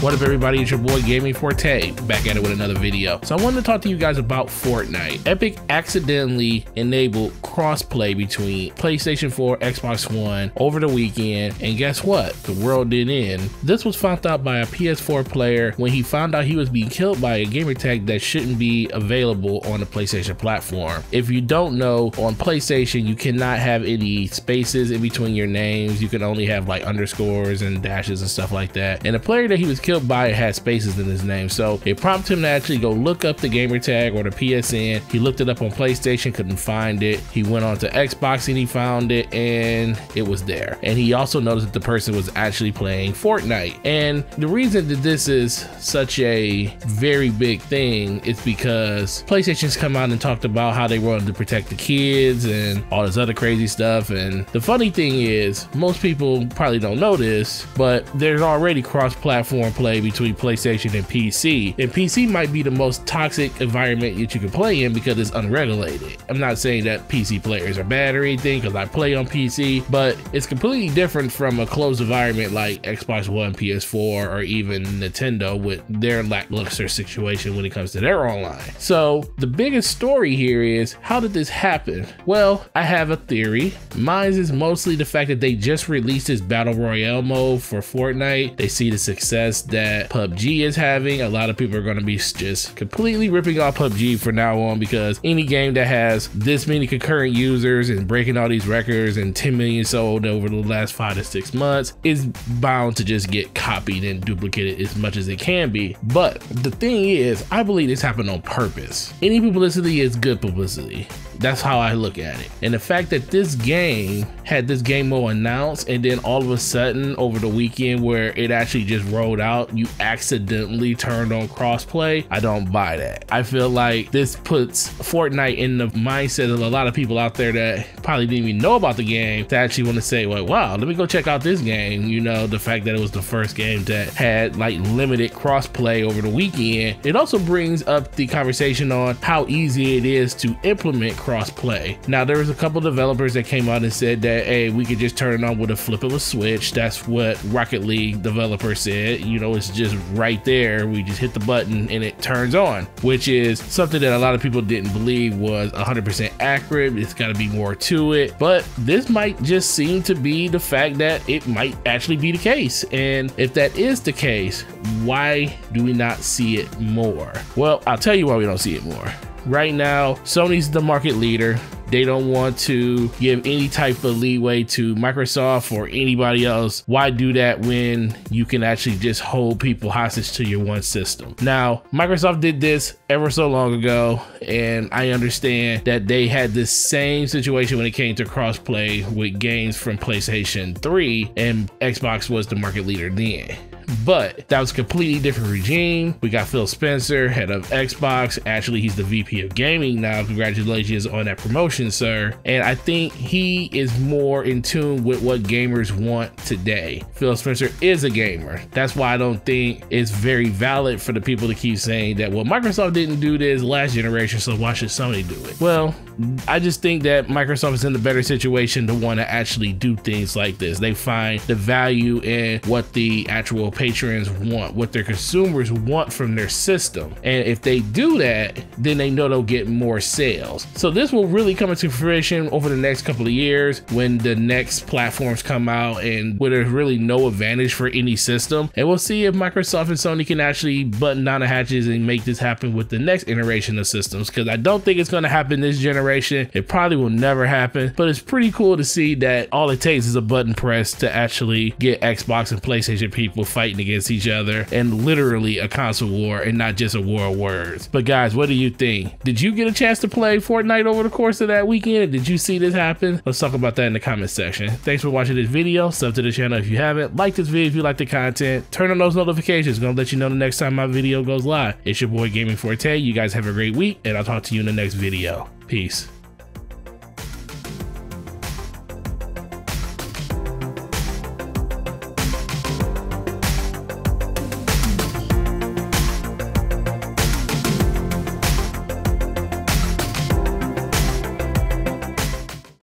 What up everybody, it's your boy Gaming Forte, back at it with another video. So I wanted to talk to you guys about Fortnite. Epic accidentally enabled crossplay between PlayStation 4, Xbox One over the weekend, and guess what? The world didn't end. This was found out by a PS4 player when he found out he was being killed by a gamertag that shouldn't be available on the PlayStation platform. If you don't know, on PlayStation you cannot have any spaces in between your names. You can only have like underscores and dashes and stuff like that. And the player that he was killed by had spaces in his name. So it prompted him to actually go look up the gamer tag or the PSN. He looked it up on PlayStation, couldn't find it. He went on to Xbox and he found it and it was there. And he also noticed that the person was actually playing Fortnite. And the reason that this is such a very big thing is because PlayStation's come out and talked about how they wanted to protect the kids and all this other crazy stuff. And the funny thing is, most people probably don't know this, but there's already cross-platform play between PlayStation and PC. And PC might be the most toxic environment that you can play in because it's unregulated. I'm not saying that PC players are bad or anything because I play on PC, but it's completely different from a closed environment like Xbox One, PS4, or even Nintendo with their lackluster situation when it comes to their online. So the biggest story here is how did this happen? Well, I have a theory. Mine is mostly the fact that they just released this battle royale mode for Fortnite. They see the success that PUBG is having. A lot of people are going to be just completely ripping off PUBG from now on because any game that has this many concurrent users and breaking all these records and 10 million sold over the last five to six months is bound to just get copied and duplicated as much as it can be. But the thing is, I believe this happened on purpose. Any publicity is good publicity. That's how I look at it. And the fact that this game had this game mode announced and then all of a sudden over the weekend where it actually just rolled out, you accidentally turned on crossplay, I don't buy that. I feel like this puts Fortnite in the mindset of a lot of people out there that probably didn't even know about the game to actually want to say, well, wow, let me go check out this game. You know, the fact that it was the first game that had like limited crossplay over the weekend. It also brings up the conversation on how easy it is to implement cross-play. Now, there was a couple developers that came out and said that, hey, we could just turn it on with a flip of a switch. That's what Rocket League developer said. You know, it's just right there. We just hit the button and it turns on, which is something that a lot of people didn't believe was 100% accurate. It's got to be more to it. But this might just seem to be the fact that it might actually be the case. And if that is the case, why do we not see it more? Well, I'll tell you why we don't see it more. Right now, Sony's the market leader. They don't want to give any type of leeway to Microsoft or anybody else. Why do that when you can actually just hold people hostage to your one system? Now, Microsoft did this ever so long ago, and I understand that they had the same situation when it came to crossplay with games from PlayStation 3, and Xbox was the market leader then but that was a completely different regime. We got Phil Spencer, head of Xbox. Actually, he's the VP of gaming now. Congratulations on that promotion, sir. And I think he is more in tune with what gamers want today. Phil Spencer is a gamer. That's why I don't think it's very valid for the people to keep saying that, well, Microsoft didn't do this last generation, so why should Sony do it? Well, I just think that Microsoft is in a better situation to want to actually do things like this. They find the value in what the actual patrons want, what their consumers want from their system. And if they do that, then they know they'll get more sales. So this will really come into fruition over the next couple of years when the next platforms come out and where there's really no advantage for any system. And we'll see if Microsoft and Sony can actually button down the hatches and make this happen with the next iteration of systems. Because I don't think it's going to happen this generation. It probably will never happen. But it's pretty cool to see that all it takes is a button press to actually get Xbox and PlayStation people fighting fighting against each other and literally a console war and not just a war of words. But guys, what do you think? Did you get a chance to play Fortnite over the course of that weekend? Did you see this happen? Let's talk about that in the comment section. Thanks for watching this video. Sub to the channel if you haven't. Like this video if you like the content. Turn on those notifications. Gonna let you know the next time my video goes live. It's your boy Gaming Forte. You guys have a great week and I'll talk to you in the next video. Peace.